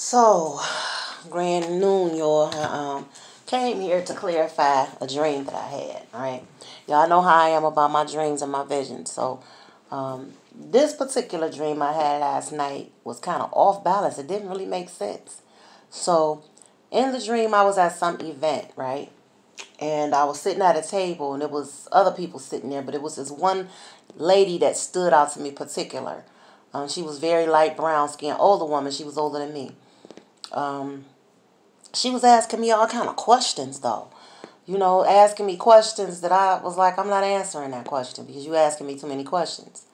So, grand noon, y'all. Um, came here to clarify a dream that I had. All right, y'all know how I am about my dreams and my visions. So, um, this particular dream I had last night was kind of off balance. It didn't really make sense. So, in the dream, I was at some event, right? And I was sitting at a table, and it was other people sitting there, but it was this one lady that stood out to me particular. Um, she was very light brown skin, older woman. She was older than me. Um, she was asking me all kind of questions though. You know, asking me questions that I was like, I'm not answering that question because you asking me too many questions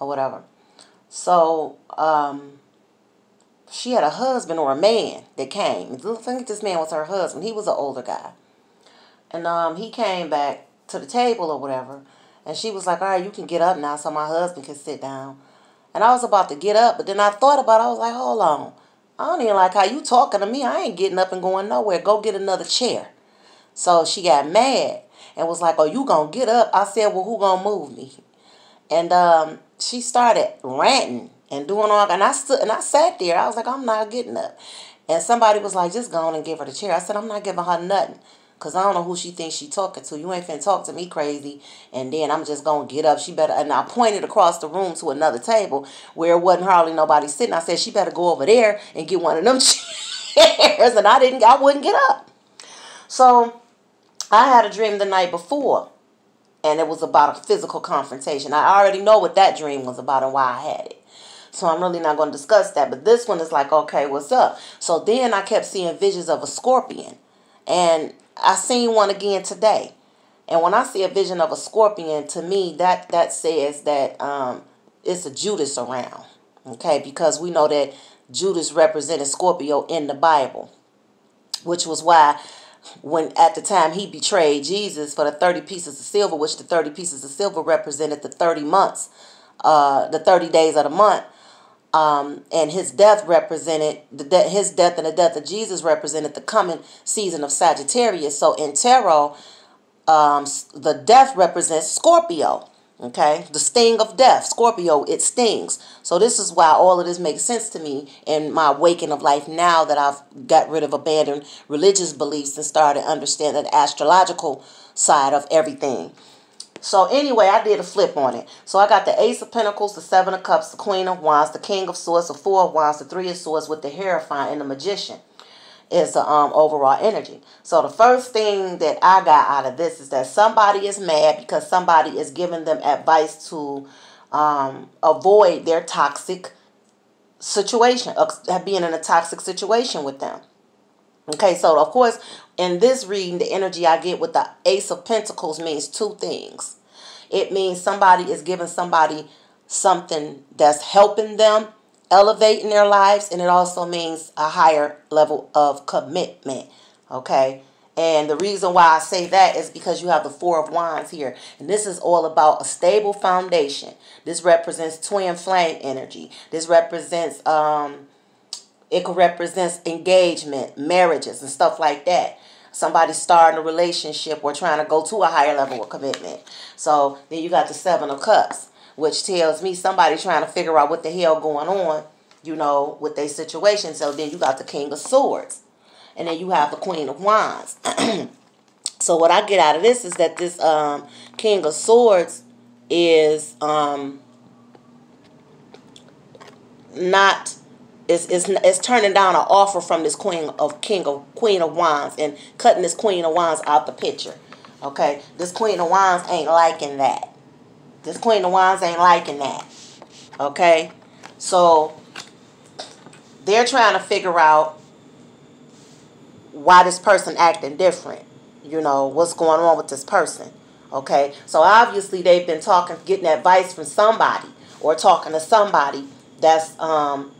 or whatever. So, um, she had a husband or a man that came. I think this man was her husband. He was an older guy. And um, he came back to the table or whatever. And she was like, all right, you can get up now so my husband can sit down. And I was about to get up, but then I thought about it. I was like, hold on. I don't even like how you talking to me. I ain't getting up and going nowhere. Go get another chair. So she got mad and was like, oh, you going to get up? I said, well, who going to move me? And um, she started ranting and doing all, and I stood and I sat there. I was like, I'm not getting up. And somebody was like, just go on and give her the chair. I said, I'm not giving her nothing. Cause I don't know who she thinks she talking to. You ain't finna talk to me crazy. And then I'm just gonna get up. She better and I pointed across the room to another table where it wasn't hardly nobody sitting. I said she better go over there and get one of them chairs. And I didn't I wouldn't get up. So I had a dream the night before. And it was about a physical confrontation. I already know what that dream was about and why I had it. So I'm really not going to discuss that. But this one is like, okay, what's up? So then I kept seeing visions of a scorpion. And I seen one again today. And when I see a vision of a scorpion, to me, that, that says that um, it's a Judas around. Okay, because we know that Judas represented Scorpio in the Bible, which was why when at the time he betrayed Jesus for the 30 pieces of silver, which the 30 pieces of silver represented the 30 months, uh, the 30 days of the month, um, and his death represented the de- his death and the death of Jesus represented the coming season of Sagittarius. So in tarot, um, the death represents Scorpio. Okay, the sting of death, Scorpio, it stings. So this is why all of this makes sense to me in my waking of life now that I've got rid of abandoned religious beliefs and started understanding the astrological side of everything. So anyway, I did a flip on it. So I got the Ace of Pentacles, the Seven of Cups, the Queen of Wands, the King of Swords, the Four of Wands, the Three of Swords with the Hierophant and the Magician is the um, overall energy. So the first thing that I got out of this is that somebody is mad because somebody is giving them advice to um, avoid their toxic situation, uh, being in a toxic situation with them. Okay, so of course, in this reading, the energy I get with the Ace of Pentacles means two things. It means somebody is giving somebody something that's helping them elevate in their lives, and it also means a higher level of commitment. Okay, and the reason why I say that is because you have the Four of Wands here. And this is all about a stable foundation. This represents twin flame energy. This represents um, it could represent engagement, marriages, and stuff like that. Somebody starting a relationship or trying to go to a higher level of commitment. So then you got the Seven of Cups, which tells me somebody trying to figure out what the hell going on, you know, with their situation. So then you got the King of Swords. And then you have the Queen of Wands. so what I get out of this is that this um, King of Swords is um, not is, is, is turning down an offer from this queen of king of queen of wands and cutting this queen of wands out the picture. Okay, this queen of wands ain't liking that. This queen of wands ain't liking that. Okay, so they're trying to figure out why this person acting different. You know what's going on with this person. Okay, so obviously they've been talking, getting advice from somebody or talking to somebody that's um,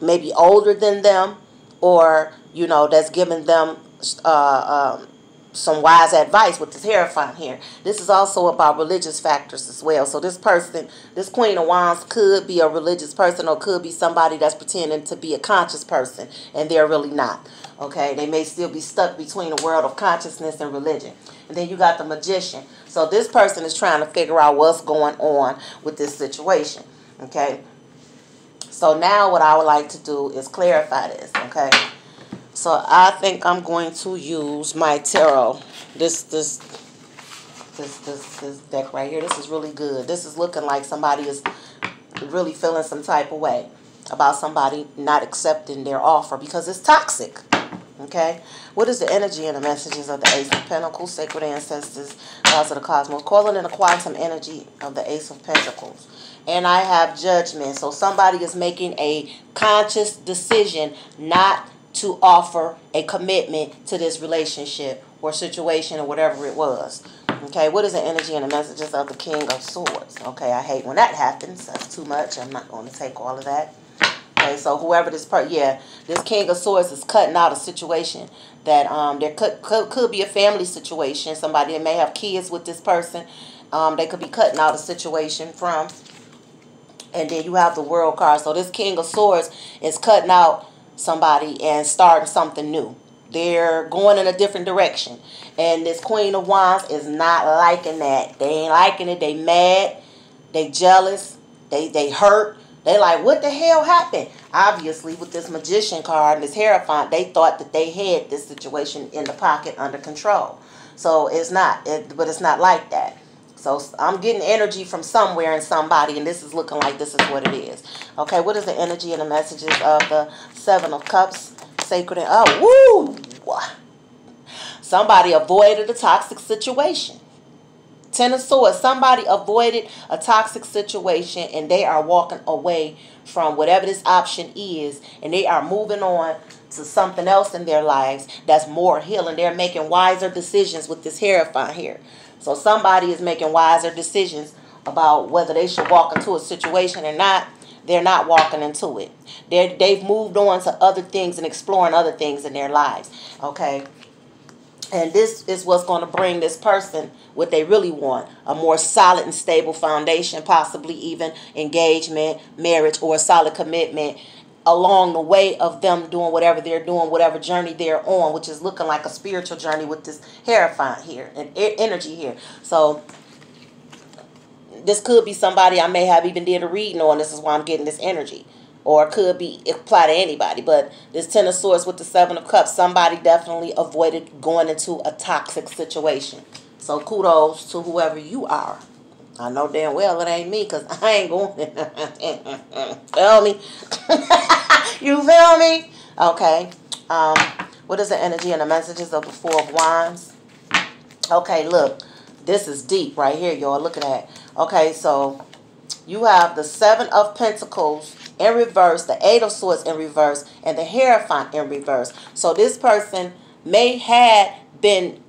maybe older than them or, you know, that's giving them uh, um, some wise advice with this Hierophant here. This is also about religious factors as well. So this person, this Queen of Wands could be a religious person or could be somebody that's pretending to be a conscious person and they're really not. Okay, they may still be stuck between the world of consciousness and religion. And then you got the magician. So this person is trying to figure out what's going on with this situation. Okay. So now what I would like to do is clarify this, okay? So I think I'm going to use my tarot. This this this this this deck right here. This is really good. This is looking like somebody is really feeling some type of way about somebody not accepting their offer because it's toxic. Okay? What is the energy and the messages of the Ace of Pentacles, Sacred Ancestors, Gods of the Cosmos? Calling in the quantum energy of the Ace of Pentacles. And I have judgment. So somebody is making a conscious decision not to offer a commitment to this relationship or situation or whatever it was. Okay, what is the energy and the messages of the King of Swords? Okay, I hate when that happens. That's too much. I'm not going to take all of that. Okay, so whoever this part, yeah, this King of Swords is cutting out a situation that um there could could, could be a family situation. Somebody that may have kids with this person, um, they could be cutting out a situation from. And then you have the World card. So this King of Swords is cutting out somebody and starting something new. They're going in a different direction. And this Queen of Wands is not liking that. They ain't liking it. They mad. They jealous. They they hurt. They like, what the hell happened? Obviously, with this magician card and this Hierophant, they thought that they had this situation in the pocket under control. So it's not, it, but it's not like that. So I'm getting energy from somewhere and somebody, and this is looking like this is what it is. Okay, what is the energy and the messages of the Seven of Cups, Sacred, and, oh, woo! Somebody avoided a toxic situation. Ten of Swords, somebody avoided a toxic situation and they are walking away from whatever this option is and they are moving on to something else in their lives that's more healing. They're making wiser decisions with this Hierophant here. So somebody is making wiser decisions about whether they should walk into a situation or not. They're not walking into it. They're, they've moved on to other things and exploring other things in their lives. Okay. And this is what's going to bring this person what they really want a more solid and stable foundation, possibly even engagement, marriage, or a solid commitment along the way of them doing whatever they're doing, whatever journey they're on, which is looking like a spiritual journey with this Hierophant here and energy here. So this could be somebody I may have even did a reading on. This is why I'm getting this energy or it could be apply to anybody. But this Ten of Swords with the Seven of Cups, somebody definitely avoided going into a toxic situation. So kudos to whoever you are. I know damn well it ain't me because I ain't going. feel me? you feel me? Okay. Um, what is the energy and the messages of the Four of Wands? Okay, look. This is deep right here, y'all. Look at that. Okay, so you have the Seven of Pentacles in reverse, the Eight of Swords in reverse, and the Hierophant in reverse. So this person may have been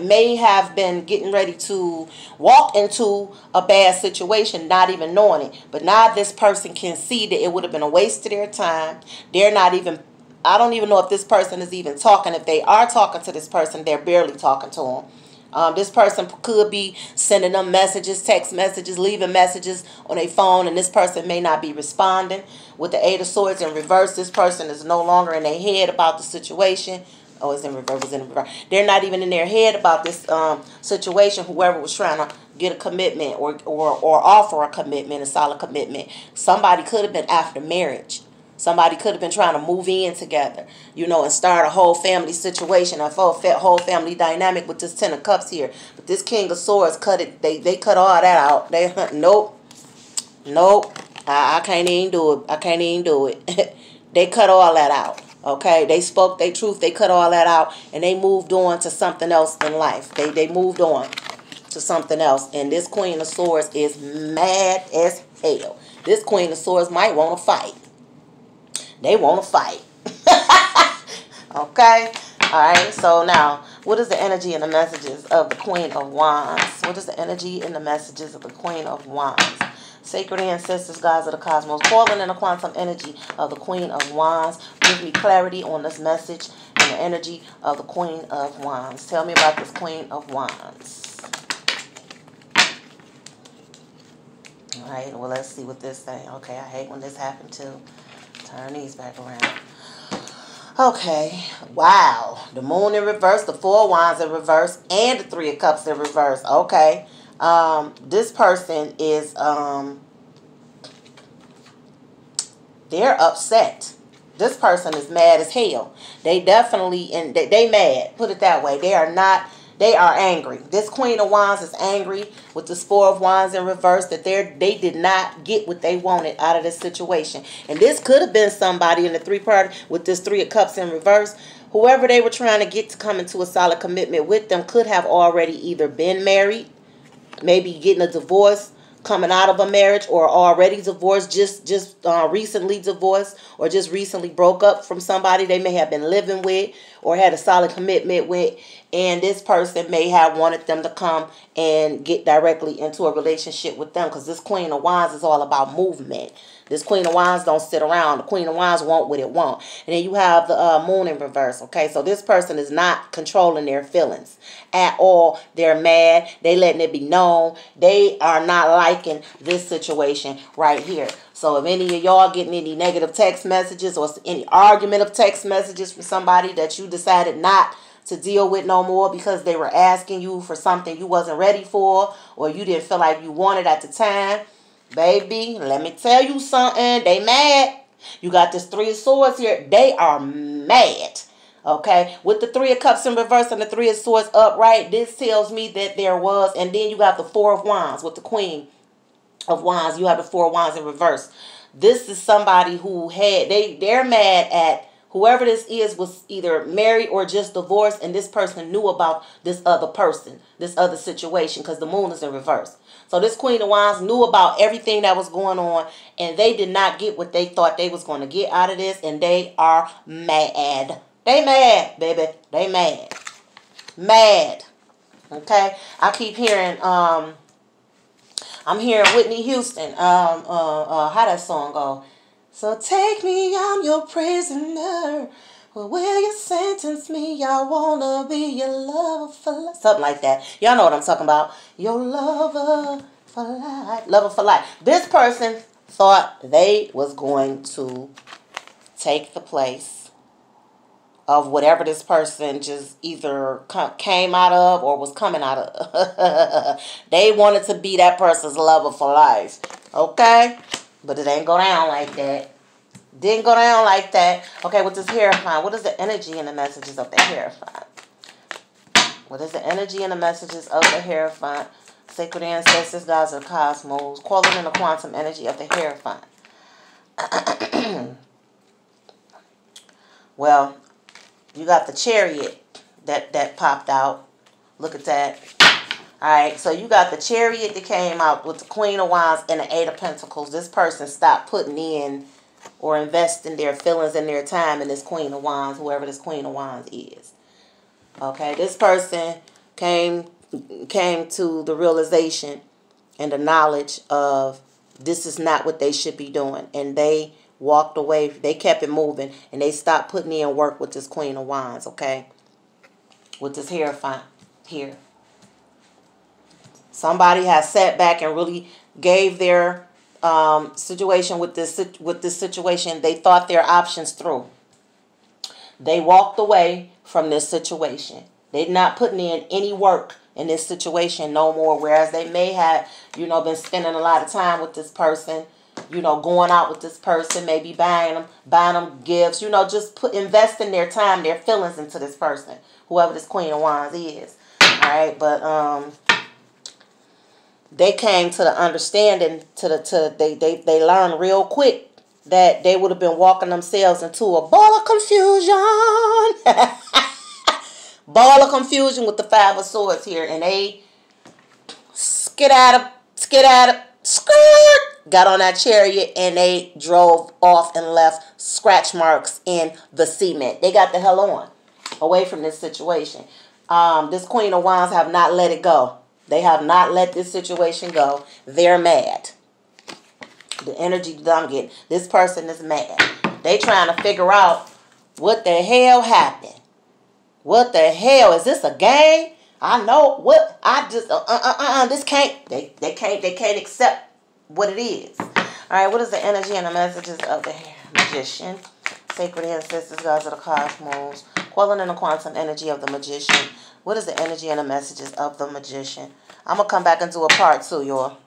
may have been getting ready to walk into a bad situation not even knowing it but now this person can see that it would have been a waste of their time they're not even i don't even know if this person is even talking if they are talking to this person they're barely talking to them um, this person could be sending them messages, text messages, leaving messages on a phone, and this person may not be responding. With the Eight of Swords in reverse, this person is no longer in their head about the situation. Oh, it's in reverse. It's in reverse. They're not even in their head about this um, situation. Whoever was trying to get a commitment or, or, or offer a commitment, a solid commitment. Somebody could have been after marriage. Somebody could have been trying to move in together, you know, and start a whole family situation, a whole, whole family dynamic with this Ten of Cups here. But this King of Swords cut it. They they cut all that out. They nope, nope. I, I can't even do it. I can't even do it. they cut all that out. Okay, they spoke their truth. They cut all that out, and they moved on to something else in life. They they moved on to something else. And this Queen of Swords is mad as hell. This Queen of Swords might want to fight. They want to fight. okay? Alright, so now, what is the energy and the messages of the Queen of Wands? What is the energy and the messages of the Queen of Wands? Sacred ancestors, gods of the cosmos, calling in the quantum energy of the Queen of Wands. Give me clarity on this message and the energy of the Queen of Wands. Tell me about this Queen of Wands. All right, well, let's see what this thing. Okay, I hate when this happened too. Turn these back around. Okay, wow. The moon in reverse, the four wands in reverse, and the three of cups in reverse. Okay. Um, this person is um they're upset. This person is mad as hell. They definitely and they, they mad. Put it that way. They are not they are angry. This Queen of Wands is angry with this Four of Wands in reverse that they they did not get what they wanted out of this situation. And this could have been somebody in the three part with this Three of Cups in reverse. Whoever they were trying to get to come into a solid commitment with them could have already either been married, maybe getting a divorce, coming out of a marriage or already divorced just just uh, recently divorced or just recently broke up from somebody they may have been living with or had a solid commitment with and this person may have wanted them to come and get directly into a relationship with them because this queen of wands is all about movement this Queen of Wands don't sit around. The Queen of Wands want what it want. And then you have the uh, Moon in reverse, okay? So this person is not controlling their feelings at all. They're mad. They letting it be known. They are not liking this situation right here. So if any of y'all getting any negative text messages or any argument of text messages from somebody that you decided not to deal with no more because they were asking you for something you wasn't ready for or you didn't feel like you wanted at the time, Baby, let me tell you something. They mad. You got this three of swords here. They are mad. Okay, with the three of cups in reverse and the three of swords upright, this tells me that there was, and then you got the four of wands with the queen of wands. You have the four wands in reverse. This is somebody who had they they're mad at whoever this is was either married or just divorced, and this person knew about this other person, this other situation, because the moon is in reverse. So this Queen of Wands knew about everything that was going on, and they did not get what they thought they was going to get out of this, and they are mad. They mad, baby. They mad. Mad. Okay? I keep hearing, um, I'm hearing Whitney Houston, um, uh, uh, how that song go? So take me, I'm your prisoner. Well, will you sentence me? I wanna be your lover for life. Something like that. Y'all know what I'm talking about. Your lover for life. Lover for life. This person thought they was going to take the place of whatever this person just either came out of or was coming out of. they wanted to be that person's lover for life. Okay? But it ain't go down like that. Didn't go down like that. Okay, with this Hierophant, what is the energy and the messages of the Hierophant? What is the energy and the messages of the Hierophant? Sacred ancestors, gods of cosmos, calling in the quantum energy of the Hierophant. well, you got the chariot that, that popped out. Look at that. Alright, so you got the chariot that came out with the Queen of Wands and the Eight of Pentacles. This person stopped putting in or investing their feelings and their time in this Queen of Wands, whoever this Queen of Wands is. Okay, this person came came to the realization and the knowledge of this is not what they should be doing. And they walked away. They kept it moving. And they stopped putting in work with this Queen of Wands, okay? With this Hierophant here. Somebody has sat back and really gave their um, situation with this with this situation, they thought their options through. They walked away from this situation. They're not putting in any work in this situation no more. Whereas they may have, you know, been spending a lot of time with this person, you know, going out with this person, maybe buying them, buying them gifts, you know, just put investing their time, their feelings into this person, whoever this Queen of Wands is. All right, but um, they came to the understanding to the to they they they learned real quick that they would have been walking themselves into a ball of confusion. ball of confusion with the five of swords here and they skid out of skid out of skirt got on that chariot and they drove off and left scratch marks in the cement. They got the hell on away from this situation. Um, this Queen of Wands have not let it go. They have not let this situation go. They're mad. The energy that I'm getting. This person is mad. They trying to figure out what the hell happened. What the hell? Is this a game? I know what I just uh uh uh, uh this can't they they can't they can't accept what it is. All right, what is the energy and the messages of the magician? Sacred ancestors, gods of the cosmos, quelling in the quantum energy of the magician. What is the energy and the messages of the magician? I'm going to come back and do a part two, y'all.